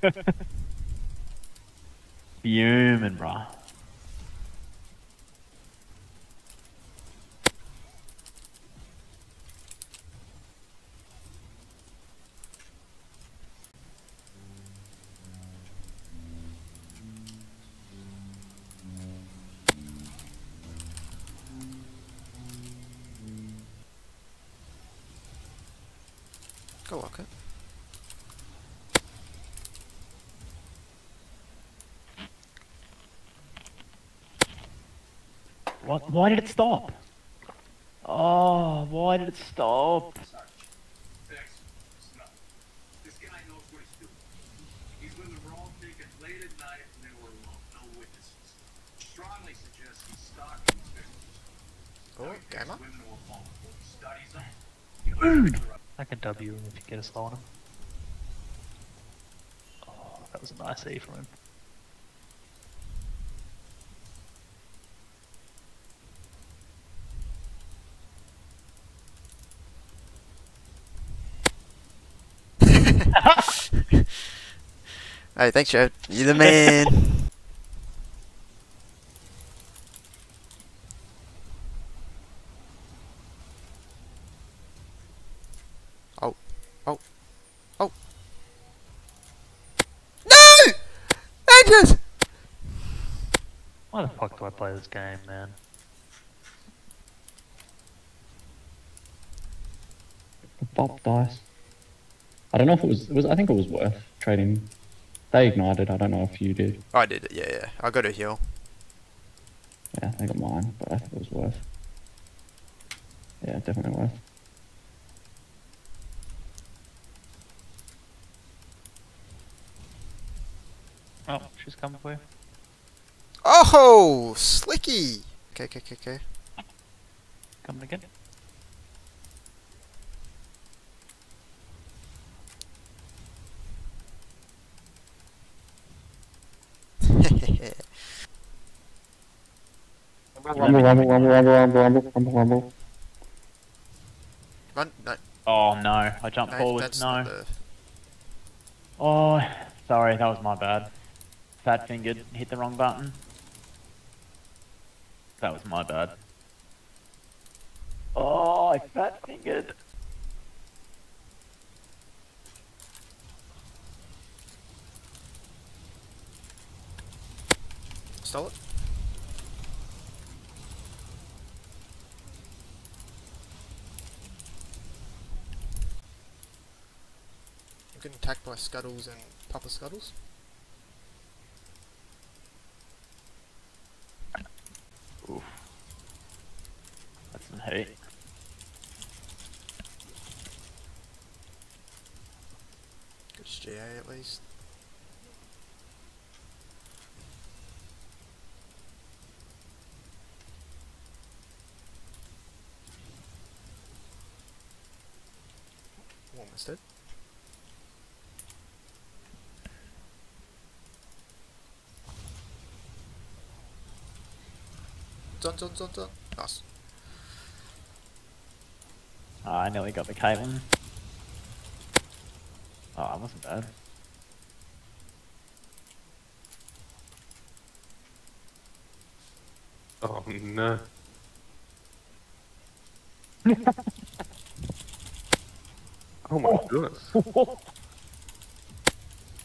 Fuming, bruh. Go lock it. What? Why did it stop? Oh, why did it stop? This guy knows what he's doing. He's with the wrong ticket late at night and they were alone, no witnesses. Strongly suggest he's stalking his victims. Oh, gamer. Women who are vulnerable. He studies them. Dude! I can W him if you get a slow on him. Oh, that was a nice E from him. Hey, thanks, Joe. You're the man. oh, oh, oh. No! Andrews! Why the fuck do I play this game, man? Pop dice. I don't know if it was, it was. I think it was worth trading. They ignited. I don't know if you did. I did it, yeah, yeah. I got a heal. Yeah, they got mine, but I think it was worth. Yeah, definitely worth. Oh, she's coming for you. Oh, Slicky! Okay, okay, okay, okay. Coming again. Rumble, rumble, rumble, rumble, rumble, rumble, rumble, rumble. Run, no, Oh no, I jumped no, forward. No. the... Oh, sorry, that was my bad. Fat fingered, hit the wrong button. That was my bad. Oh, I fat fingered. Stole it? I'm getting attacked by Scuttles and Papa Scuttles. That's some heat. It's GA at least. Almost dead. Dun dun dun dun. Nice. Oh, I nearly got the Caitlyn. Oh, that wasn't bad. Oh no. oh my goodness.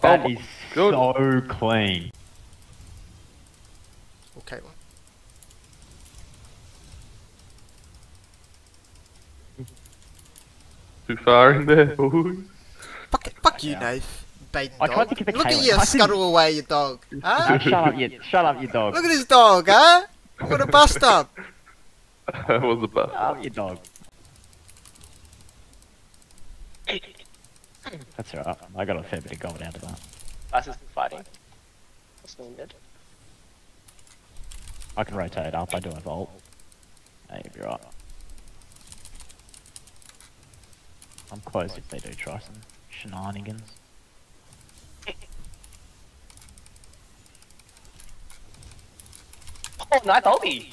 That oh my is God. so clean. Or Caitlyn. Too far in there, boys. Fuck it, fuck you, Yeah. Nath. Bait I tried dog. to get the Look at Caitlyn. you, I didn't- scuttle away, you dog. Huh? shut up, you, shut up, you dog. Look at this dog, huh? What a bust up. that was a bust. Shut up, you dog. That's alright. I got a fair bit of gold out of that. Vice is fighting. That's wounded. I can rotate up. I do a vault. Hey, you'll be right. I'm close if they do try some shenanigans. Oh, nice ulti!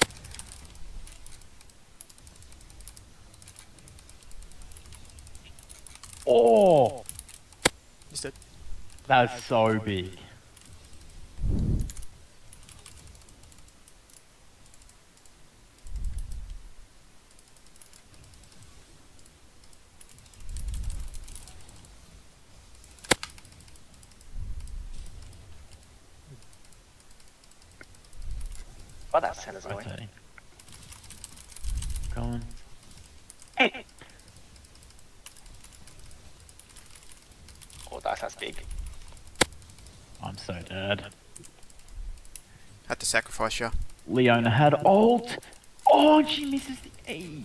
Oh! He's dead. That was so big. Oh, that center's annoying. Rotating. Going. Oh, dice that's big. I'm so dead. Had to sacrifice you. Leona had ult. Oh, and she misses the E.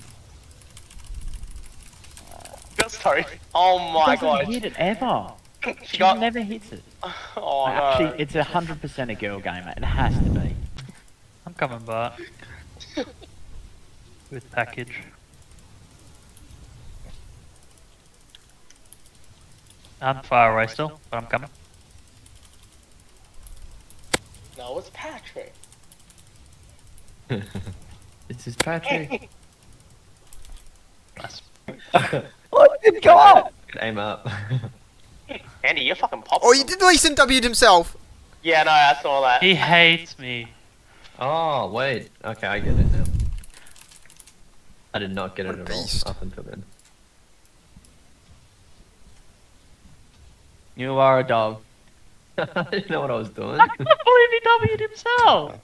Sorry. Oh my Doesn't god. hit it ever. She She got. never hits it. Oh Like, no. Actually, it's a hundred percent a girl game. It has to be. I'm coming back. With package. I'm far away still, but I'm coming. No, it's Patrick. It's his Patrick. Nice. oh, it didn't go up! Aim up. Andy, you're fucking popping. Oh, he did Lee Sin W'd himself. Yeah, no, I saw that. He hates me. Oh, wait. Okay, I get it now. I did not get What it a at all up until then. You are a dog. I didn't know what I was doing. I can't believe he W'd himself.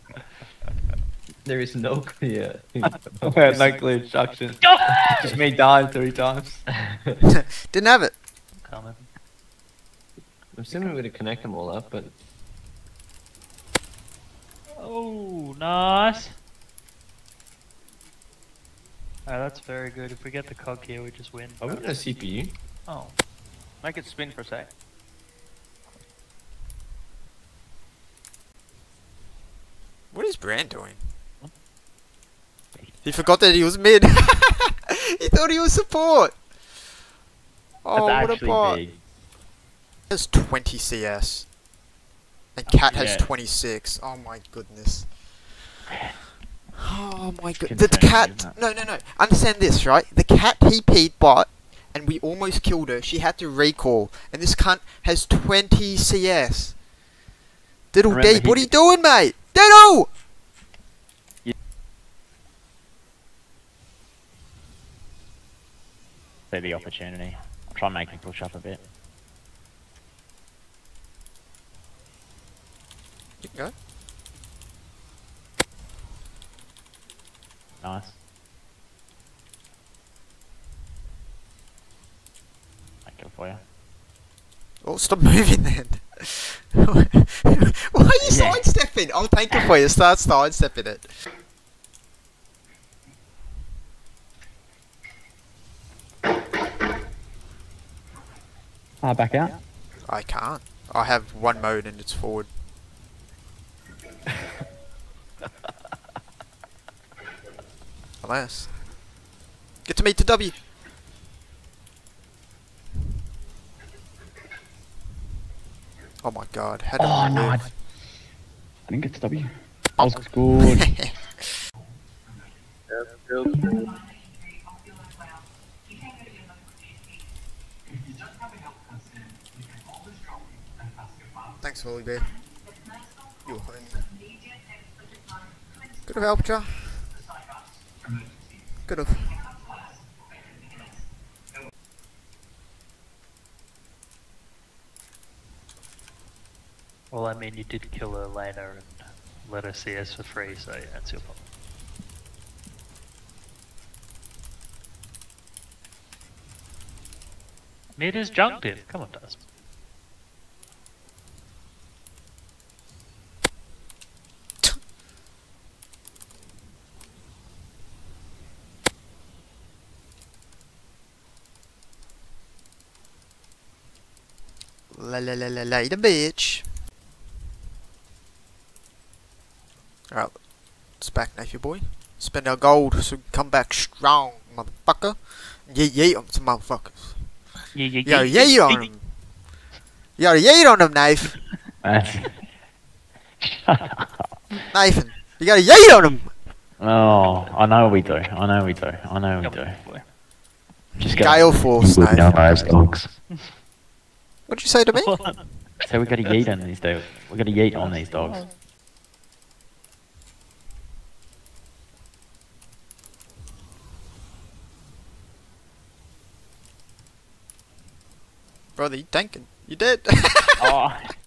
there is no clear. no clear instruction. Just me dying three times. Didn't have it. I'm assuming we're gonna connect them all up, but Oh, nice. Alright, that's very good. If we get the cog here, we just win. are we gonna CPU? Oh. Make it spin for a sec. What is Brand doing? He forgot that he was mid. he thought he was support. Oh, That's what a bot. big. has 20 CS. And oh, Cat has Yeah. 26. Oh my goodness. Oh my god. The cat. No, no, no. Understand this, right? The cat he peed bot, and we almost killed her. She had to recall. And this cunt has 20 CS. Diddle deep. What are you doing, mate? Diddle! See the opportunity. I'll try and make him push up a bit. You go. Nice. I kill for you. Oh, stop moving then. Why are you Yeah. sidestepping? I'll take it for you. Start sidestepping it. Ah, back out. I can't. I have one mode and it's forward. Unless. Get to me to W. Oh my god. How did Oh I no, I. I didn't get to W. That was oh. good. Thanks, Holy Bear. You're home. Could have helped you. Could have. Well, I mean, you did kill Elena and let her see us for free, so yeah, that's your fault. Is junked in. Come on, Dust. La la la la later, bitch. Alright, it's back, Nathan boy. Spend our gold so we come back strong, motherfucker. Yeah, yeah, on some motherfuckers. Yeah, yeah, You gotta yeah on them. You gotta yeah on them, Nathan. Nathan, you gotta yeah on them. oh, I know we do. I know we do. I know we do. on, boy. Just Gale Force, Nathan. dogs. What'd you say to me? So we got to yeet on these dogs. We got to yeet on these dogs. Brother, you tanking. You dead. Oh,